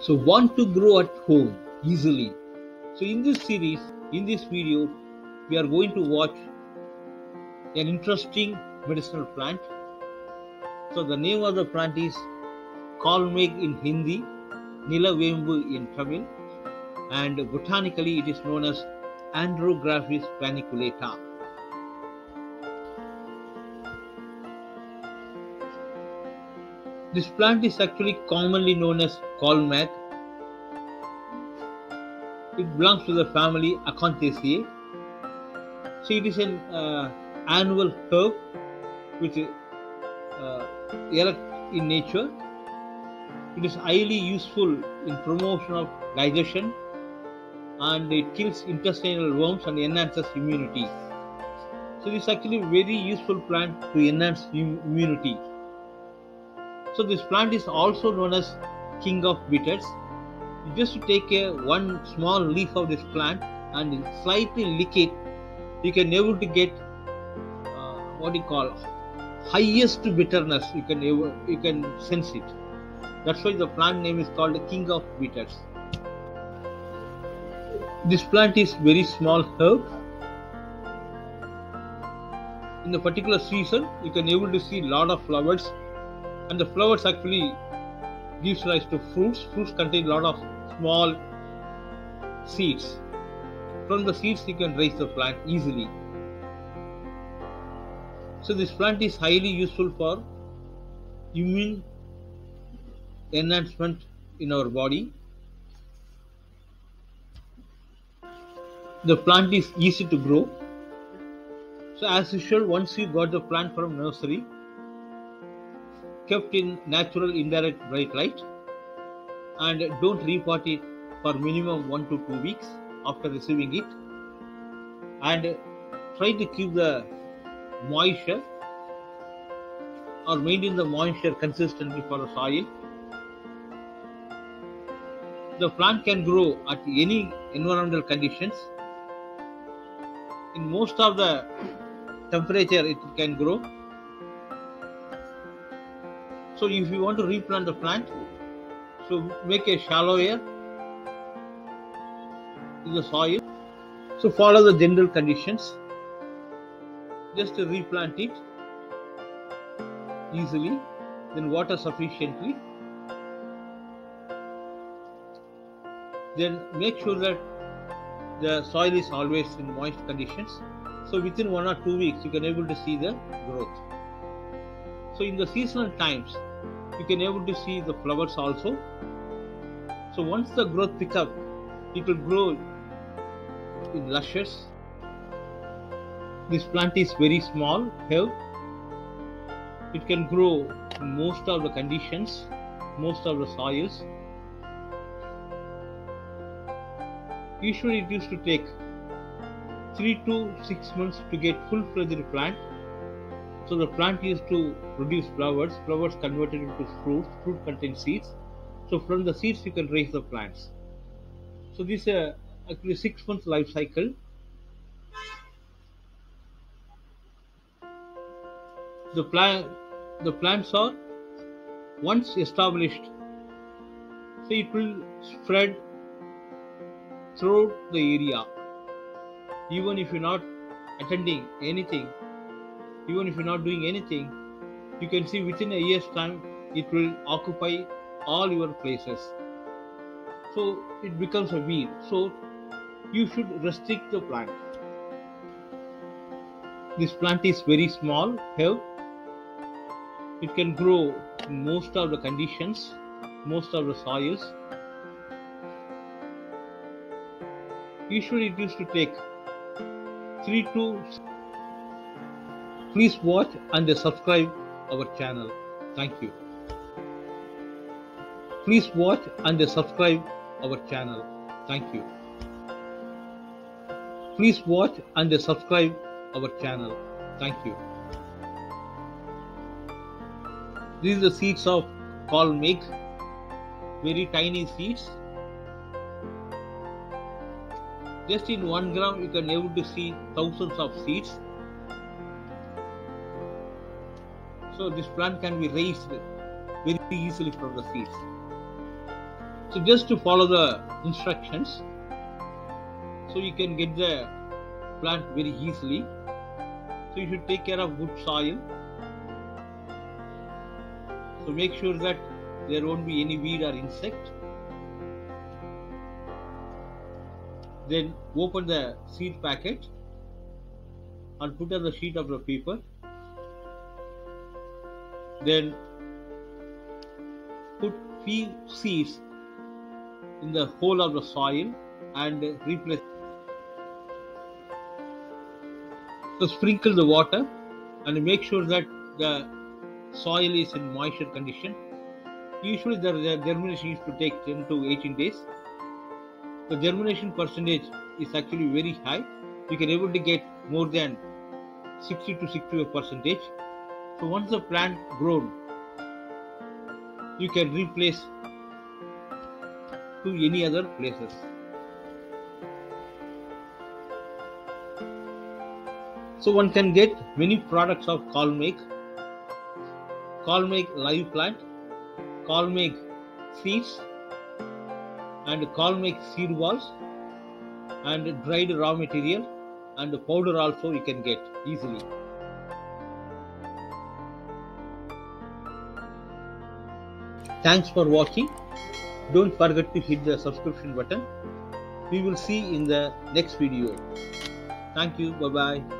So want to grow at home easily. So in this series, in this video, we are going to watch an interesting medicinal plant. So the name of the plant is Kalmegh in Hindi, Nilavembu in Tamil, and botanically it is known as Andrographis paniculata. This plant is actually commonly known as Kalmegh. It belongs to the family Acanthaceae. So it is an uh, annual herb which is uh, erect in nature. It is highly useful in promotion of digestion and it kills intestinal worms and enhances immunity. So this is actually a very useful plant to enhance immunity. So this plant is also known as king of bitters. Just take a one small leaf of this plant and slightly lick it, you can able to get uh, what you call highest bitterness. You can ever, you can sense it. That's why the plant name is called the king of bitters. This plant is very small herb. In the particular season, you can able to see lot of flowers, and the flowers actually gives rise to fruits. Fruits contain a lot of small seeds. From the seeds, you can raise the plant easily. So this plant is highly useful for immune enhancement in our body. The plant is easy to grow. So as usual, once you got the plant from nursery, kept in natural indirect bright light, and don't repot it for minimum one to two weeks after receiving it, and try to keep the moisture or maintain the moisture consistently for the soil. The plant can grow at any environmental conditions. In most of the temperature, it can grow. So, if you want to replant the plant, so make a shallow air in the soil. So, follow the general conditions. Just to replant it easily, then water sufficiently. Then make sure that the soil is always in moist conditions. So within one or two weeks, you can able to see the growth. So in the seasonal times, you can able to see the flowers also. So once the growth pick up, it will grow in luscious. This plant is very small herb. It can grow in most of the conditions, most of the soils. Usually it used to take 3 to 6 months to get full-fledged plant. So the plant used to produce flowers, flowers converted into fruits, fruit contains seeds. So from the seeds you can raise the plants. So this is uh, actually 6 months life cycle. The plant the plants are once established so it will spread throughout the area even if you're not attending anything even if you're not doing anything you can see within a year's time it will occupy all your places. So it becomes a weed so you should restrict the plant. This plant is very small herb it can grow in most of the conditions most of the soils. Usually it used to take 3 to please watch and subscribe our channel. Thank you. Please watch and subscribe our channel. Thank you. Please watch and subscribe our channel. Thank you. These are the seeds of Kalmegh, very tiny seeds. Just in one gram, you can able to see thousands of seeds. So this plant can be raised very easily from the seeds. So just to follow the instructions, so you can get the plant very easily. So you should take care of good soil. So make sure that there won't be any weed or insect. Then open the seed packet and put on the sheet of the paper. Then put few seeds in the hole of the soil and replace. So sprinkle the water and make sure that the soil is in moisture condition. Usually the, the germination used to take 10 to 18 days. The germination percentage is actually very high. You can able to get more than 60 to 65 percentage. So once the plant grown, you can replace to any other places. So one can get many products of Kalmegh, Kalmegh live plant, Kalmegh seeds, and Kalmegh seed balls, and dried raw material, and powder also you can get easily. Thanks for watching. Don't forget to hit the subscription button. We will see in the next video. Thank you. Bye bye.